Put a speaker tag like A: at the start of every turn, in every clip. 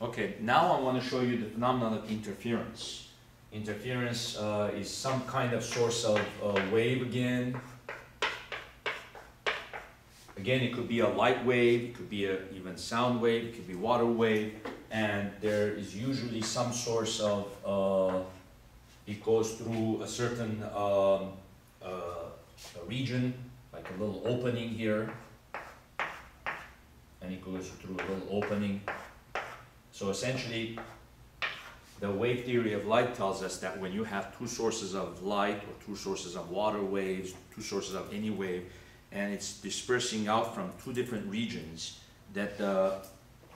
A: Okay, now I want to show you the phenomenon of interference. Interference uh, is some kind of source of uh, wave again. Again, it could be a light wave, it could be a even sound wave, it could be water wave, and there is usually some source of, uh, it goes through a certain um, uh, a region, like a little opening here, and it goes through a little opening. So essentially, the wave theory of light tells us that when you have two sources of light or two sources of water waves, two sources of any wave, and it's dispersing out from two different regions, that the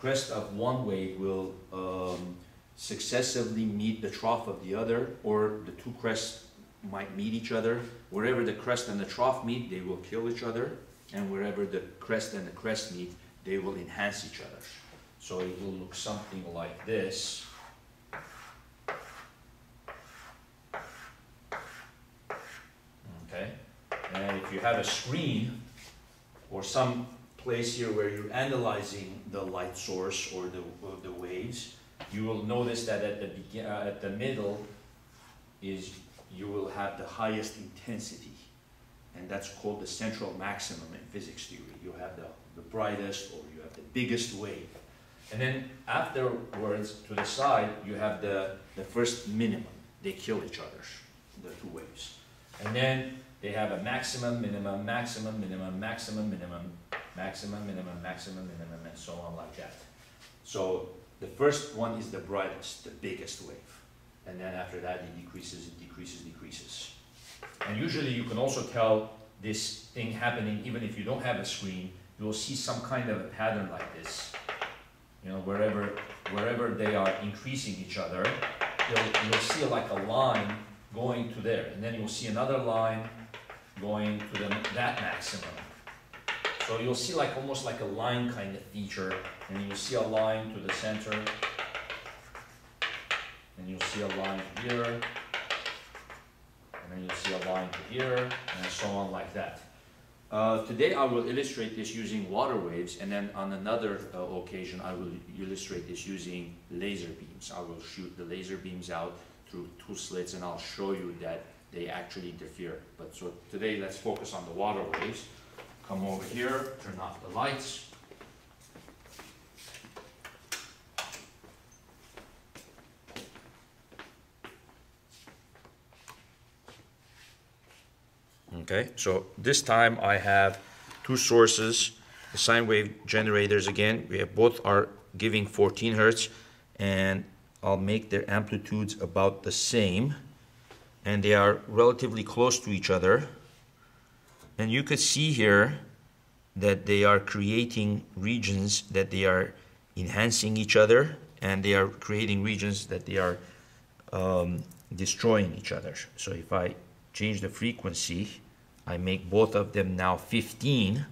A: crest of one wave will um, successively meet the trough of the other, or the two crests might meet each other. Wherever the crest and the trough meet, they will kill each other, and wherever the crest and the crest meet, they will enhance each other. So it will look something like this. Okay, and if you have a screen or some place here where you're analyzing the light source or the, or the waves, you will notice that at the begin, uh, at the middle is you will have the highest intensity. And that's called the central maximum in physics theory. You have the, the brightest or you have the biggest wave. And then afterwards, to the side, you have the, the first minimum. They kill each other, the two waves. And then they have a maximum, minimum, maximum, minimum, maximum, minimum, maximum, minimum, maximum, minimum, and so on like that. So the first one is the brightest, the biggest wave. And then after that, it decreases, it decreases, decreases. And usually you can also tell this thing happening even if you don't have a screen. You will see some kind of a pattern like this you know, wherever, wherever they are increasing each other, you'll, see like a line going to there, and then you'll see another line going to the, that maximum. So you'll see like almost like a line kind of feature, and you'll see a line to the center, and you'll see a line here, and then you'll see a line to here, and so on like that. Uh, today I will illustrate this using water waves and then on another uh, occasion I will illustrate this using laser beams. I will shoot the laser beams out through two slits and I'll show you that they actually interfere. But so today let's focus on the water waves. Come over here, turn off the lights. Okay, so this time I have two sources, the sine wave generators again. We have both are giving 14 hertz and I'll make their amplitudes about the same and they are relatively close to each other. And you could see here that they are creating regions that they are enhancing each other and they are creating regions that they are um, destroying each other. So if I change the frequency, I make both of them now 15.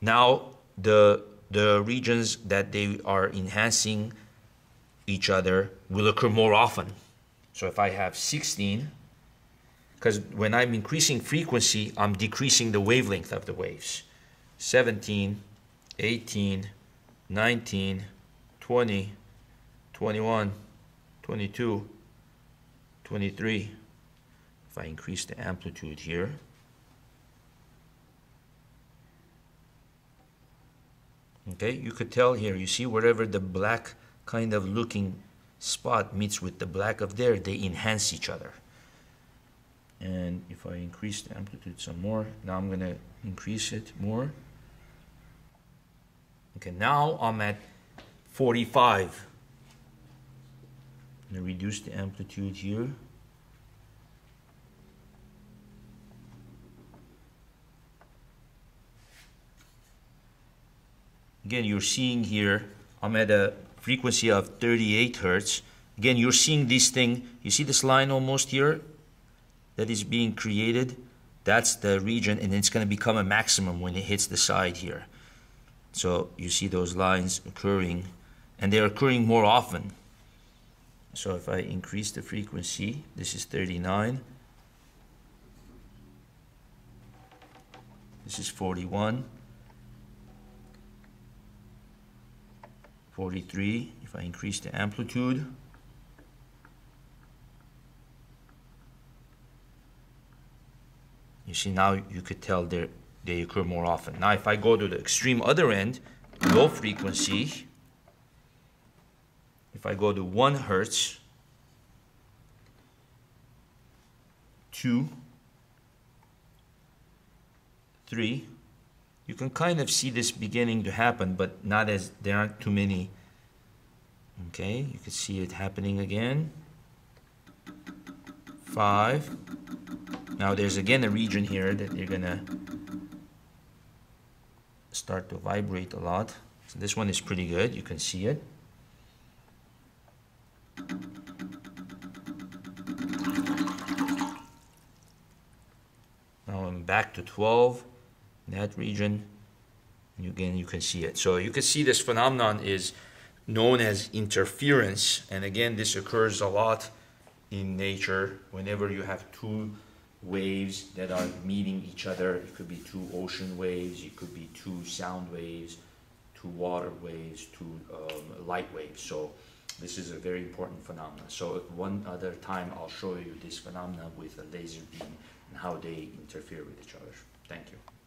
A: Now the, the regions that they are enhancing each other will occur more often. So if I have 16, because when I'm increasing frequency, I'm decreasing the wavelength of the waves. 17, 18, 19, 20, 21, 22, 23, if I increase the amplitude here, okay, you could tell here, you see wherever the black kind of looking spot meets with the black of there, they enhance each other. And if I increase the amplitude some more, now I'm going to increase it more. Okay, now I'm at 45. I'm going to reduce the amplitude here. Again, you're seeing here, I'm at a frequency of 38 hertz. Again, you're seeing this thing, you see this line almost here that is being created? That's the region, and it's going to become a maximum when it hits the side here. So you see those lines occurring, and they're occurring more often. So if I increase the frequency, this is 39. This is 41. 43, if I increase the amplitude, you see now you could tell they they occur more often. Now if I go to the extreme other end, low frequency, if I go to 1 hertz, 2, 3, you can kind of see this beginning to happen, but not as there aren't too many. Okay, you can see it happening again. 5. Now there's again a region here that you're gonna start to vibrate a lot. So this one is pretty good, you can see it. Now I'm back to 12, that region, again you can see it. So you can see this phenomenon is known as interference, and again this occurs a lot in nature whenever you have two waves that are meeting each other. It could be two ocean waves, it could be two sound waves, two water waves, two um, light waves. So this is a very important phenomenon. So one other time I'll show you this phenomenon with a laser beam and how they interfere with each other. Thank you.